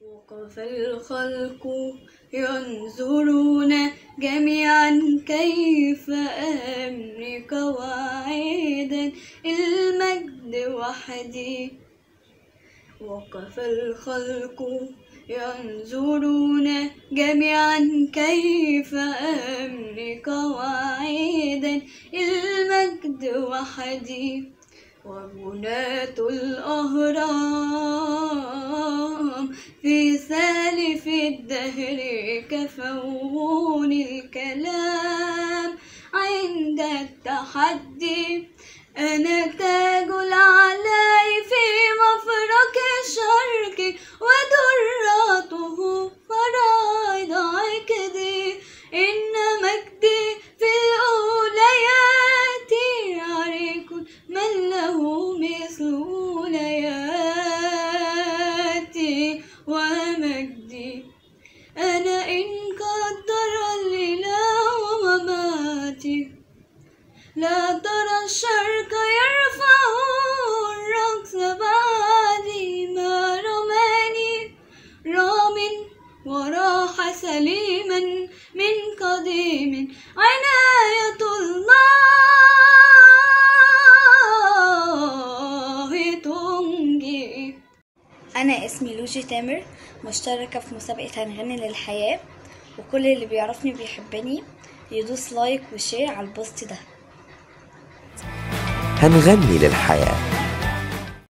وقف الخلق ينظرون جميعا كيف أملك واعدا المجد وحدي؟ وقف الخلق ينظرون جميعا كيف أملك واعدا المجد وحدي؟ وبناة الأهرام الدهر كفون الكلام عند التحدي. أنا تاج العلاء في مفرق الشرق ودراته فرائض عكدي إن مجدي في الأوليات عريق من له مثل أولياتي ومجدي أنا إن قدر الإله ومماتي لا ترى الشرق يرفع الرقص بعدي ما رماني. رام وراح سليما من قديم عناية أنا اسمي لوجي تامر مشتركة في مسابقة هنغني للحياة وكل اللي بيعرفني بيحبني يدوس like و share على ال post ده. هنغني للحياة.